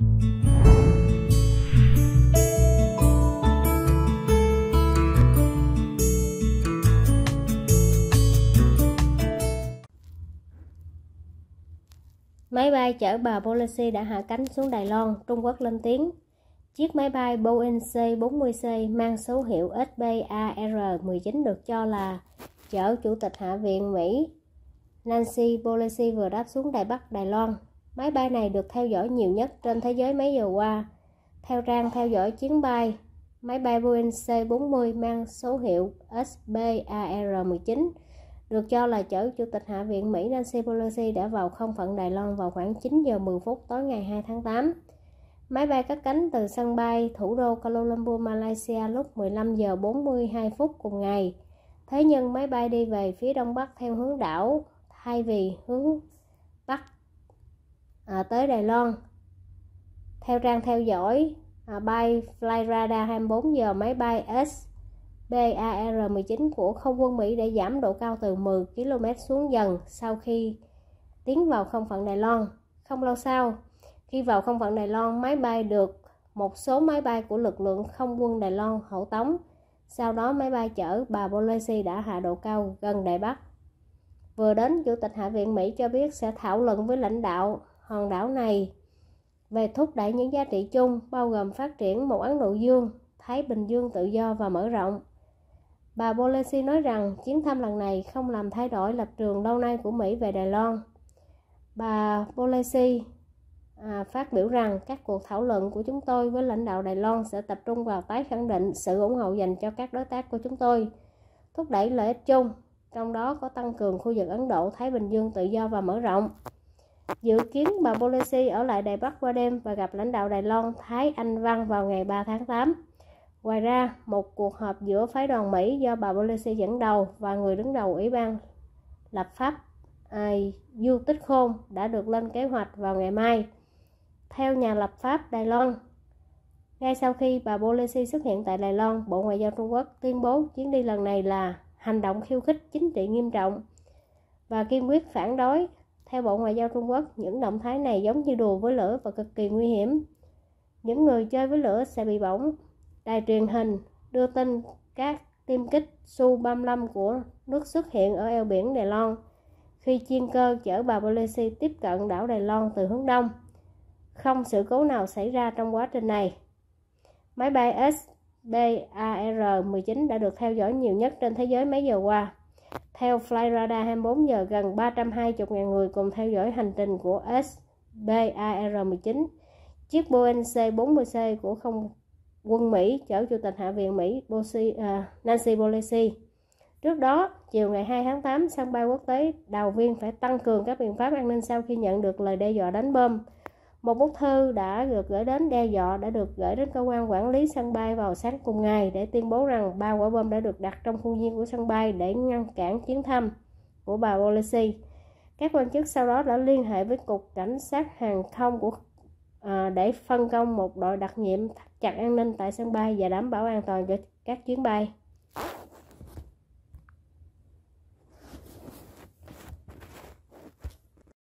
Máy bay chở bà Pelosi đã hạ cánh xuống Đài Loan, Trung Quốc lên tiếng. Chiếc máy bay Boeing C-40C mang số hiệu SBAR-19 được cho là chở Chủ tịch Hạ viện Mỹ Nancy Pelosi vừa đáp xuống Đài Bắc, Đài Loan. Máy bay này được theo dõi nhiều nhất trên thế giới mấy giờ qua. Theo trang theo dõi chuyến bay, máy bay Boeing C-40 mang số hiệu SBAR-19 được cho là chở Chủ tịch Hạ viện Mỹ Nancy Pelosi đã vào không phận Đài Loan vào khoảng 9 giờ 10 phút tối ngày 2 tháng 8. Máy bay cất cánh từ sân bay thủ đô Kuala Lumpur, Malaysia lúc 15 giờ 42 phút cùng ngày. Thế nhưng máy bay đi về phía đông bắc theo hướng đảo thay vì hướng bắc à, tới Đài Loan. Theo trang theo dõi à, bay Flyradar 24 giờ máy bay SBAR-19 của không quân Mỹ để giảm độ cao từ 10 km xuống dần sau khi tiến vào không phận Đài Loan. Không lâu sau, khi vào không phận Đài Loan, máy bay được một số máy bay của lực lượng không quân Đài Loan hậu tống. Sau đó máy bay chở bà Pelosi đã hạ độ cao gần Đài Bắc. Vừa đến, Chủ tịch Hạ viện Mỹ cho biết sẽ thảo luận với lãnh đạo hòn đảo này về thúc đẩy những giá trị chung bao gồm phát triển một Ấn Độ Dương, Thái Bình Dương tự do và mở rộng. Bà Pelosi nói rằng chuyến thăm lần này không làm thay đổi lập trường lâu nay của Mỹ về Đài Loan. Bà Pelosi à, phát biểu rằng các cuộc thảo luận của chúng tôi với lãnh đạo Đài Loan sẽ tập trung vào tái khẳng định sự ủng hộ dành cho các đối tác của chúng tôi, thúc đẩy lợi ích chung, trong đó có tăng cường khu vực Ấn Độ, Thái Bình Dương tự do và mở rộng. Dự kiến bà Pelosi ở lại Đài Bắc qua đêm và gặp lãnh đạo Đài Loan Thái Anh Văn vào ngày 3 tháng 8. Ngoài ra, một cuộc họp giữa phái đoàn Mỹ do bà Pelosi dẫn đầu và người đứng đầu Ủy ban lập pháp à, Du Tích Khôn đã được lên kế hoạch vào ngày mai. Theo nhà lập pháp Đài Loan, ngay sau khi bà Pelosi xuất hiện tại Đài Loan, Bộ Ngoại giao Trung Quốc tuyên bố chuyến đi lần này là hành động khiêu khích chính trị nghiêm trọng và kiên quyết phản đối. Theo Bộ Ngoại giao Trung Quốc, những động thái này giống như đùa với lửa và cực kỳ nguy hiểm. Những người chơi với lửa sẽ bị bỏng. Đài truyền hình đưa tin các tiêm kích Su-35 của nước xuất hiện ở eo biển Đài Loan khi chiên cơ chở bà Pelosi tiếp cận đảo Đài Loan từ hướng đông. Không sự cố nào xảy ra trong quá trình này. Máy bay SBAR-19 đã được theo dõi nhiều nhất trên thế giới mấy giờ qua. Theo Flyradar 24 giờ, gần 320.000 người cùng theo dõi hành trình của SBAR-19. Chiếc Boeing C-40C của không quân Mỹ chở Chủ tịch Hạ viện Mỹ Bosi, uh, à, Nancy Pelosi. Trước đó, chiều ngày 2 tháng 8, sân bay quốc tế Đào Viên phải tăng cường các biện pháp an ninh sau khi nhận được lời đe dọa đánh bom. Một bức thư đã được gửi đến đe dọa đã được gửi đến cơ quan quản lý sân bay vào sáng cùng ngày để tuyên bố rằng ba quả bom đã được đặt trong khuôn viên của sân bay để ngăn cản chuyến thăm của bà Pelosi. Các quan chức sau đó đã liên hệ với Cục Cảnh sát Hàng không của à, để phân công một đội đặc nhiệm chặt an ninh tại sân bay và đảm bảo an toàn cho các chuyến bay.